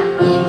Amén.